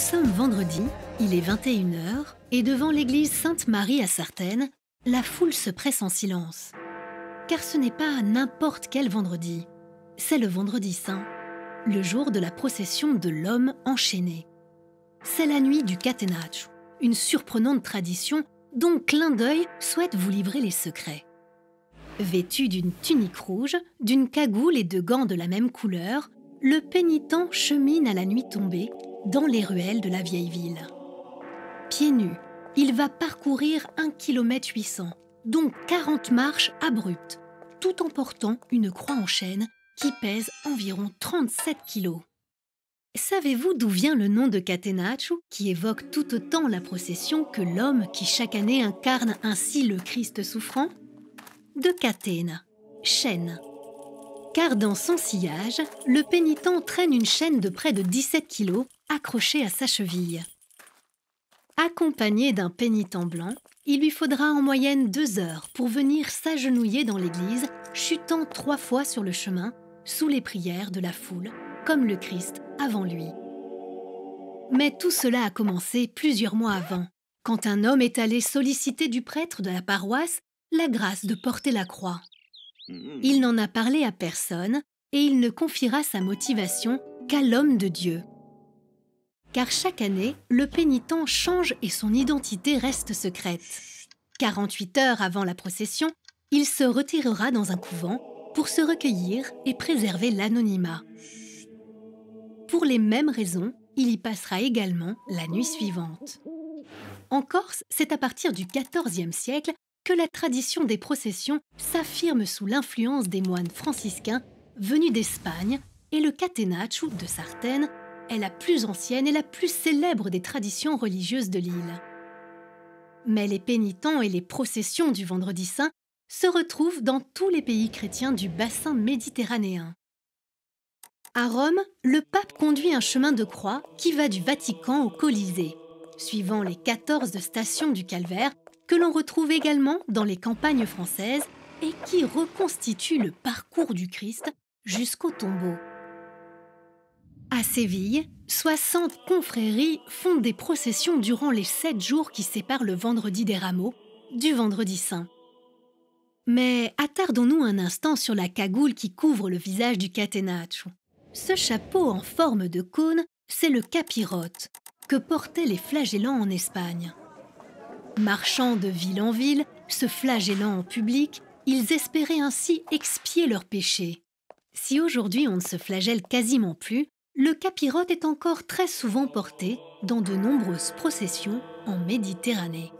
sommes vendredi, il est 21h, et devant l'église Sainte-Marie à Sartène, la foule se presse en silence. Car ce n'est pas n'importe quel vendredi, c'est le vendredi saint, le jour de la procession de l'homme enchaîné. C'est la nuit du Catenaccio, une surprenante tradition dont Clin d'œil souhaite vous livrer les secrets. Vêtu d'une tunique rouge, d'une cagoule et de gants de la même couleur, le pénitent chemine à la nuit tombée dans les ruelles de la vieille ville. Pieds nus, il va parcourir 1 km 800, dont 40 marches abruptes, tout en portant une croix en chêne qui pèse environ 37 kilos. Savez-vous d'où vient le nom de Catenaccio, qui évoque tout autant la procession que l'homme qui chaque année incarne ainsi le Christ souffrant? De catena, chaîne. Car dans son sillage, le pénitent traîne une chaîne de près de 17 kilos accrochée à sa cheville. Accompagné d'un pénitent blanc, il lui faudra en moyenne deux heures pour venir s'agenouiller dans l'église, chutant trois fois sur le chemin, sous les prières de la foule, comme le Christ avant lui. Mais tout cela a commencé plusieurs mois avant, quand un homme est allé solliciter du prêtre de la paroisse la grâce de porter la croix. Il n'en a parlé à personne et il ne confiera sa motivation qu'à l'homme de Dieu. Car chaque année, le pénitent change et son identité reste secrète. 48 heures avant la procession, il se retirera dans un couvent pour se recueillir et préserver l'anonymat. Pour les mêmes raisons, il y passera également la nuit suivante. En Corse, c'est à partir du XIVe siècle que la tradition des processions s'affirme sous l'influence des moines franciscains venus d'Espagne et le catenaccio de Sartène est la plus ancienne et la plus célèbre des traditions religieuses de l'île. Mais les pénitents et les processions du Vendredi Saint se retrouvent dans tous les pays chrétiens du bassin méditerranéen. À Rome, le pape conduit un chemin de croix qui va du Vatican au Colisée, suivant les 14 stations du calvaire que l'on retrouve également dans les campagnes françaises et qui reconstituent le parcours du Christ jusqu'au tombeau. À Séville, 60 confréries font des processions durant les sept jours qui séparent le vendredi des rameaux du vendredi saint. Mais attardons-nous un instant sur la cagoule qui couvre le visage du catenaccio. Ce chapeau en forme de cône, c'est le capirote que portaient les flagellants en Espagne. Marchant de ville en ville, se flagellant en public, ils espéraient ainsi expier leurs péchés. Si aujourd'hui on ne se flagelle quasiment plus, le capirote est encore très souvent porté dans de nombreuses processions en Méditerranée.